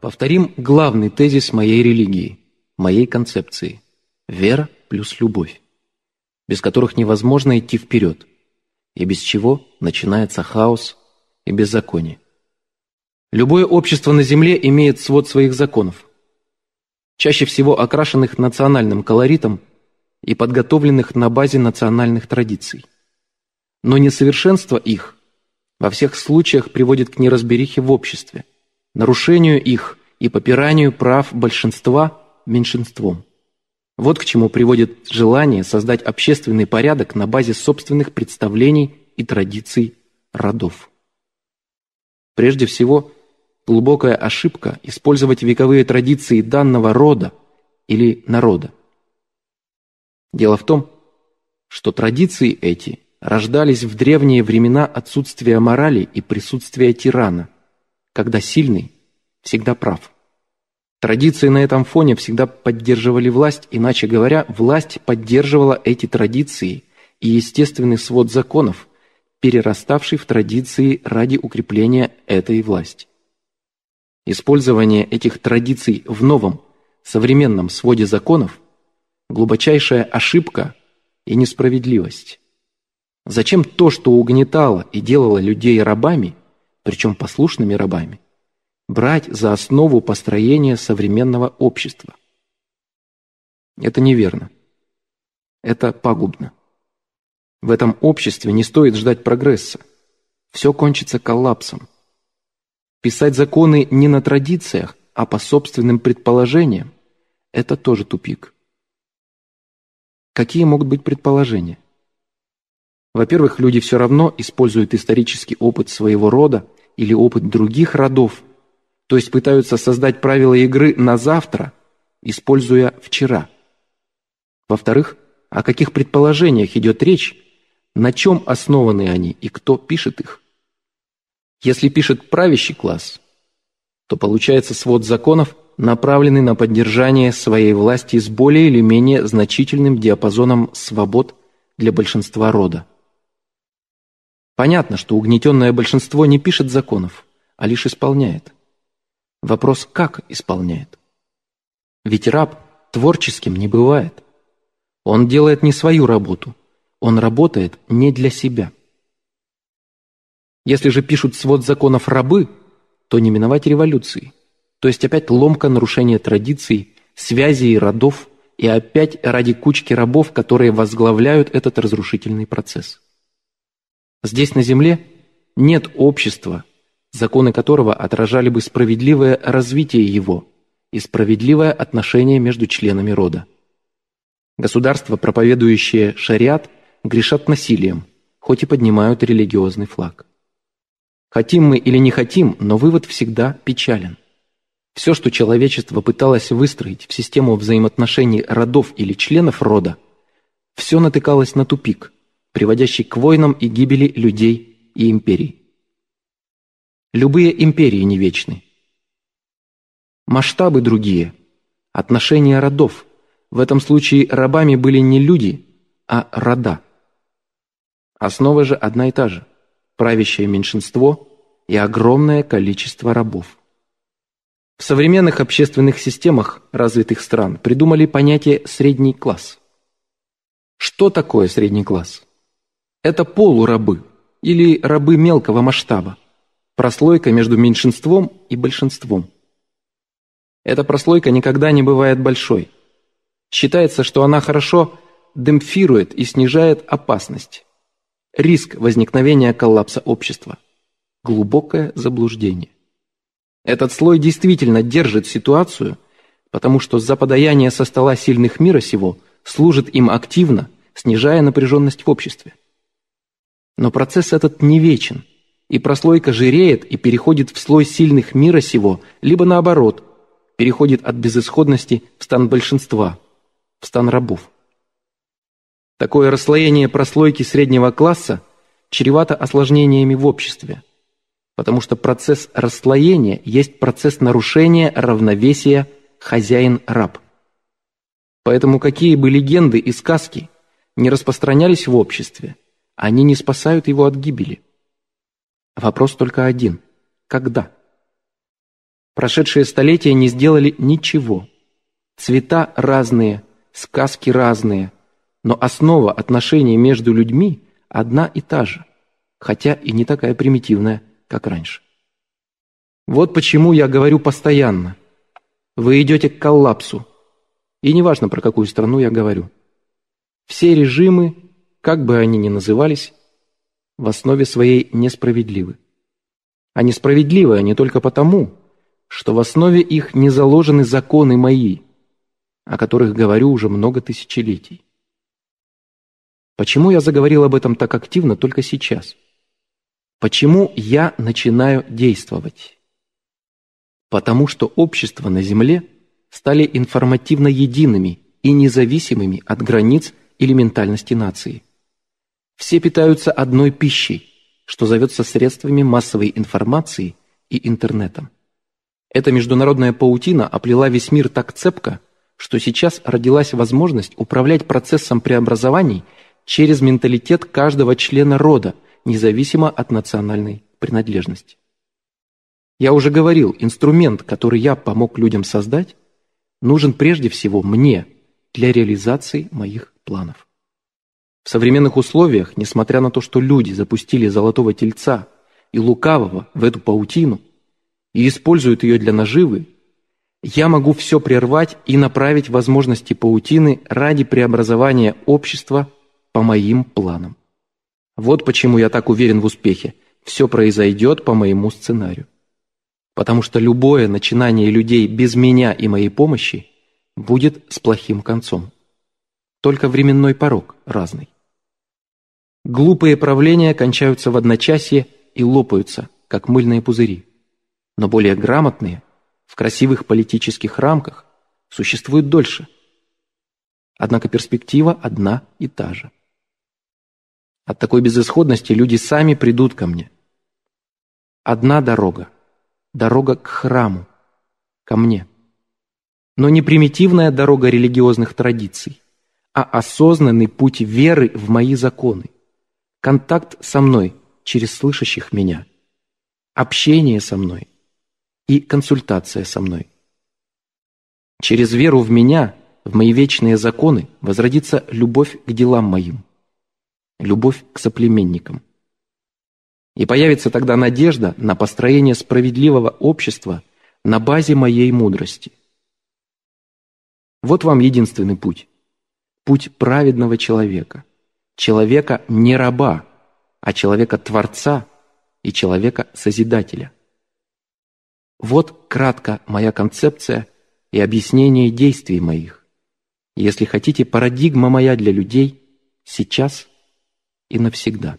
Повторим главный тезис моей религии, моей концепции – вера плюс любовь, без которых невозможно идти вперед, и без чего начинается хаос и беззаконие. Любое общество на Земле имеет свод своих законов, чаще всего окрашенных национальным колоритом и подготовленных на базе национальных традиций. Но несовершенство их во всех случаях приводит к неразберихе в обществе, нарушению их и попиранию прав большинства меньшинством. Вот к чему приводит желание создать общественный порядок на базе собственных представлений и традиций родов. Прежде всего, глубокая ошибка использовать вековые традиции данного рода или народа. Дело в том, что традиции эти рождались в древние времена отсутствия морали и присутствия тирана, когда сильный всегда прав. Традиции на этом фоне всегда поддерживали власть, иначе говоря, власть поддерживала эти традиции и естественный свод законов, перераставший в традиции ради укрепления этой власти. Использование этих традиций в новом, современном своде законов – глубочайшая ошибка и несправедливость. Зачем то, что угнетало и делало людей рабами, причем послушными рабами, брать за основу построения современного общества? Это неверно. Это пагубно. В этом обществе не стоит ждать прогресса. Все кончится коллапсом. Писать законы не на традициях, а по собственным предположениям – это тоже тупик. Какие могут быть предположения? Во-первых, люди все равно используют исторический опыт своего рода или опыт других родов, то есть пытаются создать правила игры на завтра, используя вчера. Во-вторых, о каких предположениях идет речь, на чем основаны они и кто пишет их? Если пишет правящий класс, то получается свод законов, направленный на поддержание своей власти с более или менее значительным диапазоном свобод для большинства рода. Понятно, что угнетенное большинство не пишет законов, а лишь исполняет. Вопрос, как исполняет? Ведь раб творческим не бывает. Он делает не свою работу, он работает не для себя. Если же пишут свод законов рабы, то не миновать революции. То есть опять ломка нарушения традиций, связей родов и опять ради кучки рабов, которые возглавляют этот разрушительный процесс. Здесь на Земле нет общества, законы которого отражали бы справедливое развитие его и справедливое отношение между членами рода. Государства, проповедующие шариат – грешат насилием, хоть и поднимают религиозный флаг. Хотим мы или не хотим, но вывод всегда печален. Все, что человечество пыталось выстроить в систему взаимоотношений родов или членов рода, все натыкалось на тупик, приводящий к войнам и гибели людей и империй. Любые империи не вечны. Масштабы другие, отношения родов. В этом случае рабами были не люди, а рода. Основа же одна и та же – правящее меньшинство и огромное количество рабов. В современных общественных системах развитых стран придумали понятие «средний класс». Что такое средний класс? Это полурабы или рабы мелкого масштаба, прослойка между меньшинством и большинством. Эта прослойка никогда не бывает большой. Считается, что она хорошо демпфирует и снижает опасность. Риск возникновения коллапса общества. Глубокое заблуждение. Этот слой действительно держит ситуацию, потому что за подаяние со стола сильных мира сего служит им активно, снижая напряженность в обществе. Но процесс этот не вечен, и прослойка жиреет и переходит в слой сильных мира сего, либо наоборот, переходит от безысходности в стан большинства, в стан рабов. Такое расслоение прослойки среднего класса чревато осложнениями в обществе, потому что процесс расслоения есть процесс нарушения равновесия хозяин-раб. Поэтому какие бы легенды и сказки не распространялись в обществе, они не спасают его от гибели. Вопрос только один – когда? Прошедшие столетия не сделали ничего. Цвета разные, сказки разные, но основа отношений между людьми одна и та же, хотя и не такая примитивная, как раньше. Вот почему я говорю постоянно. Вы идете к коллапсу. И неважно, про какую страну я говорю. Все режимы, как бы они ни назывались, в основе своей несправедливы. А несправедливы они только потому, что в основе их не заложены законы мои, о которых говорю уже много тысячелетий. Почему я заговорил об этом так активно только сейчас? Почему я начинаю действовать? Потому что общества на Земле стали информативно едиными и независимыми от границ или ментальности нации. Все питаются одной пищей, что зовется средствами массовой информации и интернетом. Эта международная паутина оплела весь мир так цепко, что сейчас родилась возможность управлять процессом преобразований через менталитет каждого члена рода, независимо от национальной принадлежности. Я уже говорил, инструмент, который я помог людям создать, нужен прежде всего мне для реализации моих планов. В современных условиях, несмотря на то, что люди запустили золотого тельца и лукавого в эту паутину и используют ее для наживы, я могу все прервать и направить возможности паутины ради преобразования общества по моим планам. Вот почему я так уверен в успехе. Все произойдет по моему сценарию потому что любое начинание людей без меня и моей помощи будет с плохим концом. Только временной порог разный. Глупые правления кончаются в одночасье и лопаются, как мыльные пузыри. Но более грамотные, в красивых политических рамках, существуют дольше. Однако перспектива одна и та же. От такой безысходности люди сами придут ко мне. Одна дорога – дорога к храму, ко мне. Но не примитивная дорога религиозных традиций, а осознанный путь веры в мои законы, контакт со мной через слышащих меня, общение со мной и консультация со мной. Через веру в меня, в мои вечные законы, возродится любовь к делам моим, любовь к соплеменникам. И появится тогда надежда на построение справедливого общества на базе моей мудрости. Вот вам единственный путь. Путь праведного человека. Человека не раба, а человека-творца и человека-созидателя. Вот кратко моя концепция и объяснение действий моих. Если хотите, парадигма моя для людей сейчас и навсегда.